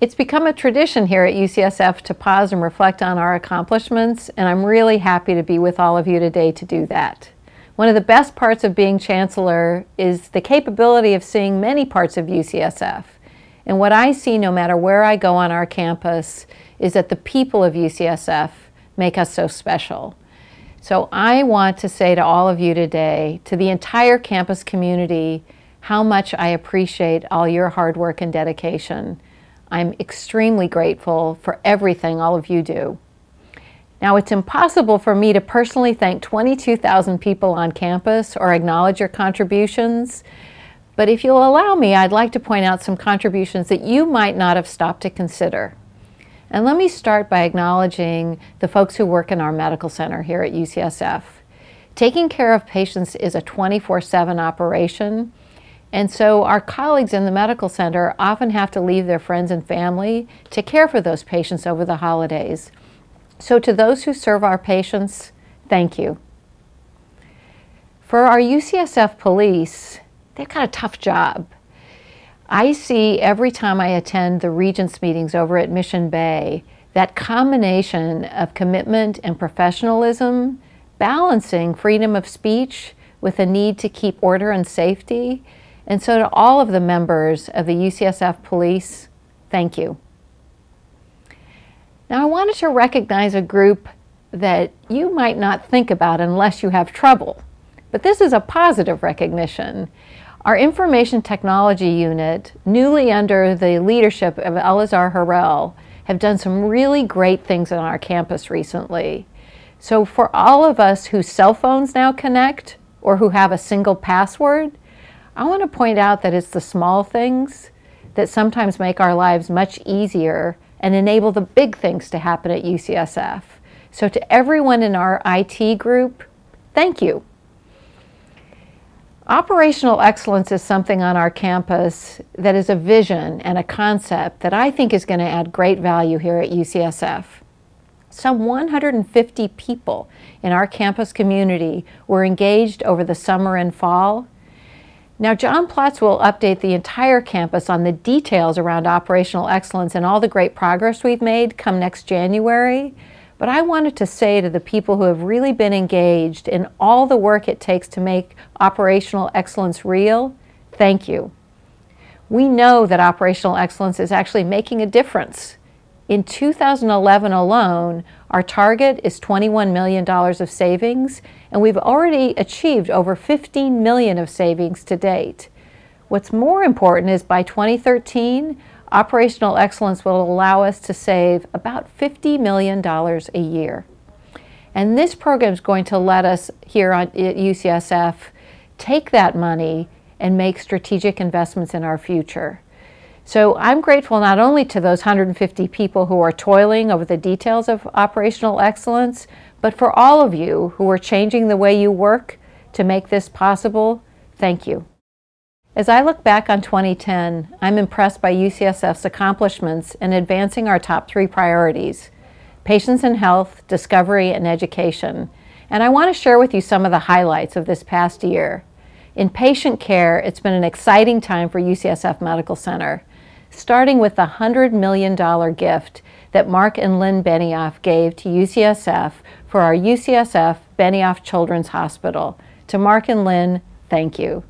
It's become a tradition here at UCSF to pause and reflect on our accomplishments, and I'm really happy to be with all of you today to do that. One of the best parts of being chancellor is the capability of seeing many parts of UCSF. And what I see no matter where I go on our campus is that the people of UCSF make us so special. So I want to say to all of you today, to the entire campus community, how much I appreciate all your hard work and dedication. I'm extremely grateful for everything all of you do. Now, it's impossible for me to personally thank 22,000 people on campus or acknowledge your contributions, but if you'll allow me, I'd like to point out some contributions that you might not have stopped to consider. And let me start by acknowledging the folks who work in our medical center here at UCSF. Taking care of patients is a 24 7 operation, and so our colleagues in the medical center often have to leave their friends and family to care for those patients over the holidays. So to those who serve our patients, thank you. For our UCSF police, they've got a tough job. I see every time I attend the Regents meetings over at Mission Bay that combination of commitment and professionalism, balancing freedom of speech with a need to keep order and safety, and so to all of the members of the UCSF Police, thank you. Now I wanted to recognize a group that you might not think about unless you have trouble. But this is a positive recognition. Our Information Technology Unit, newly under the leadership of Elazar Harel, have done some really great things on our campus recently. So for all of us whose cell phones now connect or who have a single password, I want to point out that it's the small things that sometimes make our lives much easier and enable the big things to happen at UCSF. So to everyone in our IT group, thank you. Operational excellence is something on our campus that is a vision and a concept that I think is going to add great value here at UCSF. Some 150 people in our campus community were engaged over the summer and fall now, John Plotts will update the entire campus on the details around operational excellence and all the great progress we've made come next January. But I wanted to say to the people who have really been engaged in all the work it takes to make operational excellence real, thank you. We know that operational excellence is actually making a difference. In 2011 alone, our target is $21 million of savings, and we've already achieved over 15 million of savings to date. What's more important is by 2013, operational excellence will allow us to save about $50 million a year. And this program is going to let us here at UCSF take that money and make strategic investments in our future. So I'm grateful not only to those 150 people who are toiling over the details of operational excellence, but for all of you who are changing the way you work to make this possible, thank you. As I look back on 2010, I'm impressed by UCSF's accomplishments in advancing our top three priorities, patients and health, discovery, and education. And I want to share with you some of the highlights of this past year. In patient care, it's been an exciting time for UCSF Medical Center, starting with the $100 million gift that Mark and Lynn Benioff gave to UCSF for our UCSF Benioff Children's Hospital. To Mark and Lynn, thank you.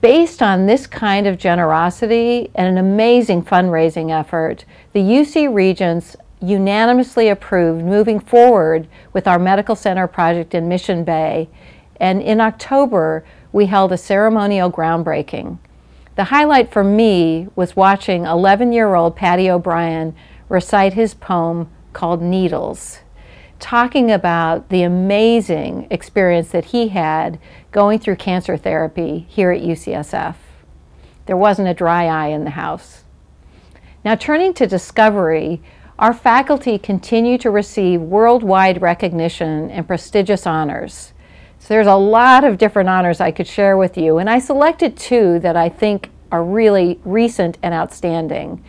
Based on this kind of generosity and an amazing fundraising effort, the UC Regents unanimously approved moving forward with our medical center project in Mission Bay, and in October, we held a ceremonial groundbreaking. The highlight for me was watching 11 year old Patty O'Brien recite his poem called Needles talking about the amazing experience that he had going through cancer therapy here at UCSF. There wasn't a dry eye in the house. Now, turning to discovery, our faculty continue to receive worldwide recognition and prestigious honors. So there's a lot of different honors I could share with you, and I selected two that I think are really recent and outstanding.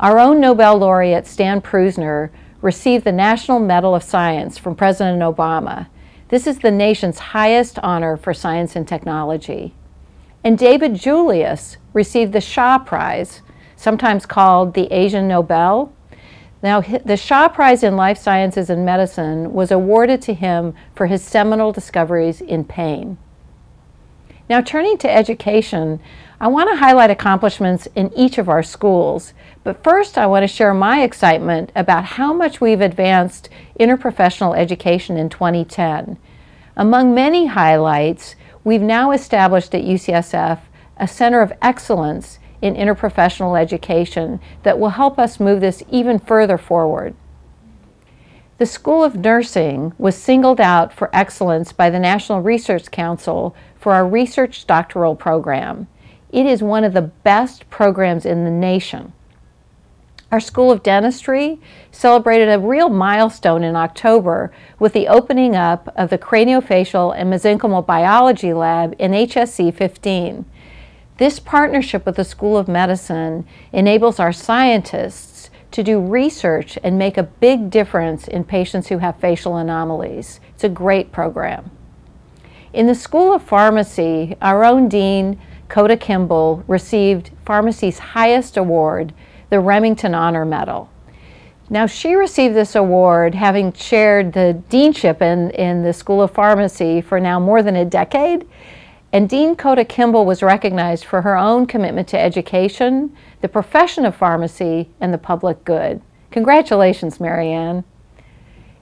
Our own Nobel laureate, Stan Prusiner, received the National Medal of Science from President Obama. This is the nation's highest honor for science and technology. And David Julius received the Shaw Prize, sometimes called the Asian Nobel. Now, the Shaw Prize in Life Sciences and Medicine was awarded to him for his seminal discoveries in pain. Now, turning to education, I want to highlight accomplishments in each of our schools, but first I want to share my excitement about how much we've advanced interprofessional education in 2010. Among many highlights, we've now established at UCSF a Center of Excellence in interprofessional education that will help us move this even further forward. The School of Nursing was singled out for excellence by the National Research Council for our research doctoral program. It is one of the best programs in the nation. Our School of Dentistry celebrated a real milestone in October with the opening up of the Craniofacial and Mesenchymal Biology Lab in HSC 15. This partnership with the School of Medicine enables our scientists to do research and make a big difference in patients who have facial anomalies. It's a great program. In the School of Pharmacy, our own Dean, Koda-Kimble, received pharmacy's highest award, the Remington Honor Medal. Now, she received this award having chaired the deanship in, in the School of Pharmacy for now more than a decade and Dean Koda-Kimble was recognized for her own commitment to education, the profession of pharmacy, and the public good. Congratulations, Marianne.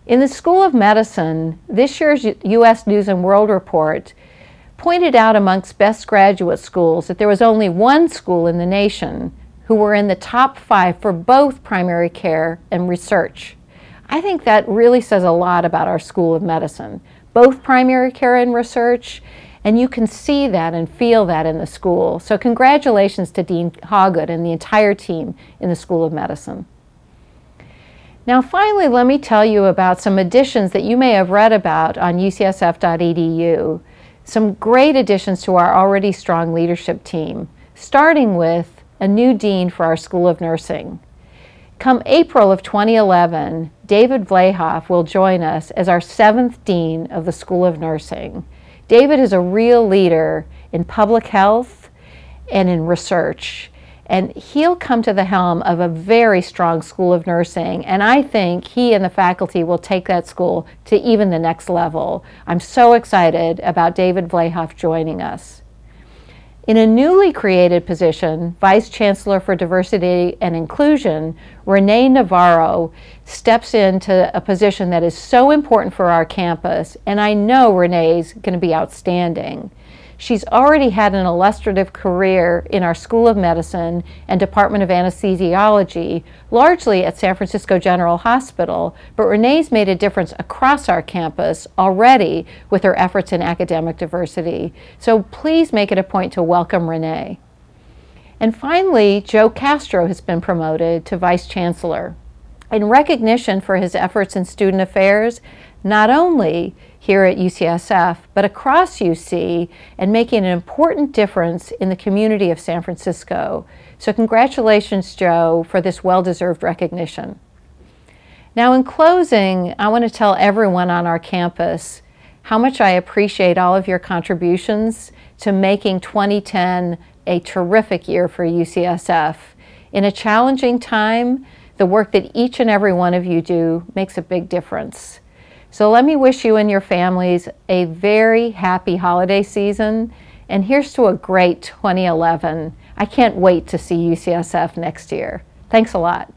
In the School of Medicine, this year's U.S. News and World Report pointed out amongst best graduate schools that there was only one school in the nation who were in the top five for both primary care and research. I think that really says a lot about our School of Medicine, both primary care and research, and you can see that and feel that in the school. So congratulations to Dean Hawgood and the entire team in the School of Medicine. Now finally, let me tell you about some additions that you may have read about on ucsf.edu. Some great additions to our already strong leadership team, starting with a new dean for our School of Nursing. Come April of 2011, David Vlahov will join us as our seventh dean of the School of Nursing. David is a real leader in public health and in research. And he'll come to the helm of a very strong school of nursing. And I think he and the faculty will take that school to even the next level. I'm so excited about David Vlahov joining us. In a newly created position, Vice Chancellor for Diversity and Inclusion, Renee Navarro steps into a position that is so important for our campus, and I know Renee's going to be outstanding. She's already had an illustrative career in our School of Medicine and Department of Anesthesiology, largely at San Francisco General Hospital, but Renee's made a difference across our campus already with her efforts in academic diversity. So please make it a point to welcome Renee. And finally, Joe Castro has been promoted to Vice Chancellor. In recognition for his efforts in student affairs, not only here at UCSF, but across UC and making an important difference in the community of San Francisco. So congratulations, Joe, for this well-deserved recognition. Now in closing, I want to tell everyone on our campus how much I appreciate all of your contributions to making 2010 a terrific year for UCSF. In a challenging time, the work that each and every one of you do makes a big difference. So let me wish you and your families a very happy holiday season. And here's to a great 2011. I can't wait to see UCSF next year. Thanks a lot.